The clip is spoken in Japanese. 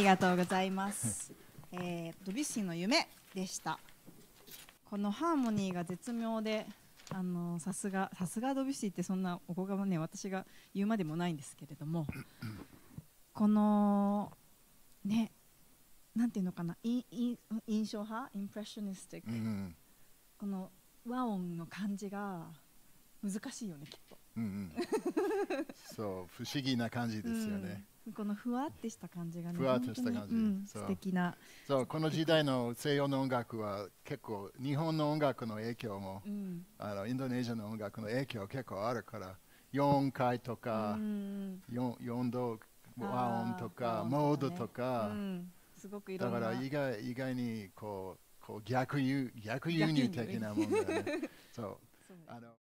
りがとうございます。えー、ドビュッシーの夢でした。このハーモニーが絶妙で、あのさすがさすがドビュッシーってそんなおこがまね私が言うまでもないんですけれども、このねなんていうのかな、いい印象派、インプレッショニスティック、うんこの和音の感じが難しいよねきっと。うんうん、そう不思議な感じですよね。うんこのふわってした感じがね、ふわっとした感じ。うん、そう。素敵な、そうこの時代の西洋の音楽は結構日本の音楽の影響も、うん、あのインドネシアの音楽の影響結構あるから4回とか、うん四4度和音とかモードとか、うん、すごくいろだから意外意外にこうこう逆輸逆輸入的なもんだよね。そう。あの